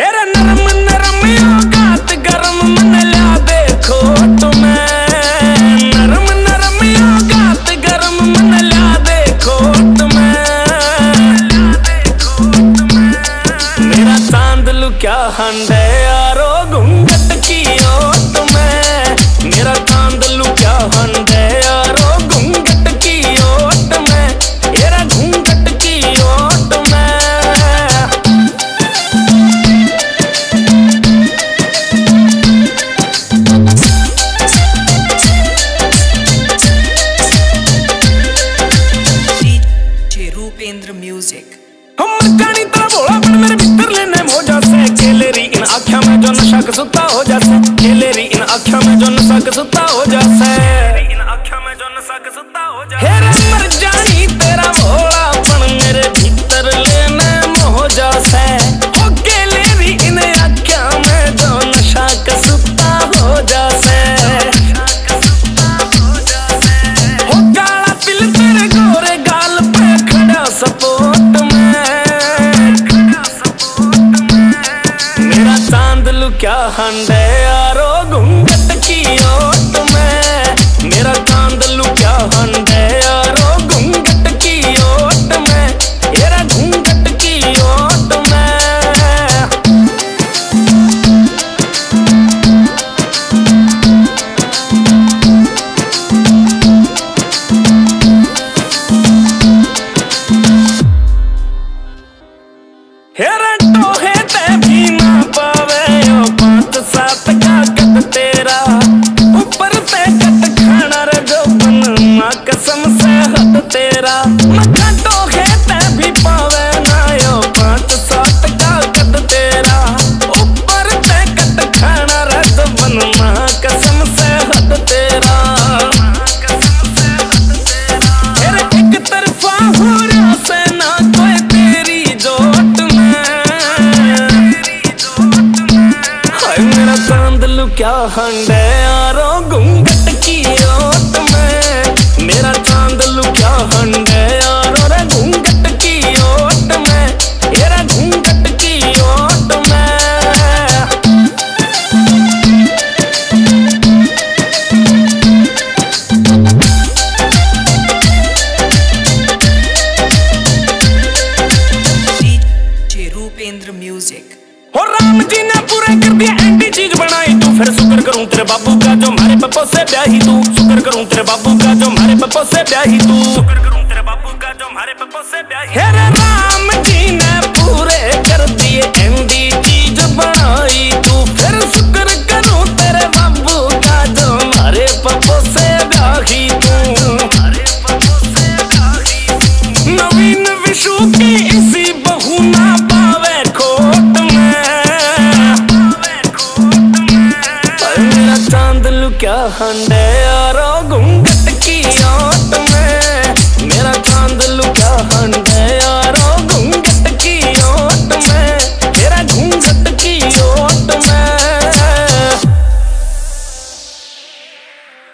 नरम नरम गात गरम मन ला देखो तुम्हें। नरम नरम गात गरम मन ला देखो लुक्या हंडे यारो हम जानी तेरा भोला पण मेरे भीतर लेने मोजा से खेलेरी इन आँखों में जो नशा का सुता हो जासे खेलेरी इन आँखों में जो नशा का सुता हो जासे इन आँखों में जो नशा का सुता हो जासे हेरे मर जानी लुक्या हंडे यारो घूंघट की ओट सात का कट तेरा। ऊपर लुक्या हंडे यारो घूंघट की ओट में? मेरा चाँद लुक्या हंडे यारो रे घूंघट की ओट में? तेरा घूंघट की ओट में। DJ Rupendra Music. हो राम जी ने पूरा कर दिया फिर शुक्र करूँ तेरे बाबू का जो मारे पप्पो से ब्याही तू। शुक्र करूँ तेरे बाबू का जो मारे पप्पो से ब्याही तू। शुक्र करूँ तेरे बाबू का जो मारे पप्पो से ब्याही हे रे राम जी ने पूरे कर दिए एंटी चीज़ बनाई तू। फिर शुक्र करूँ तेरे बाबू का जो मारे पप्पो से ब्याही तू। नवीन विशु की चाँद